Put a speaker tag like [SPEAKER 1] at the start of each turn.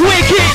[SPEAKER 1] wicked.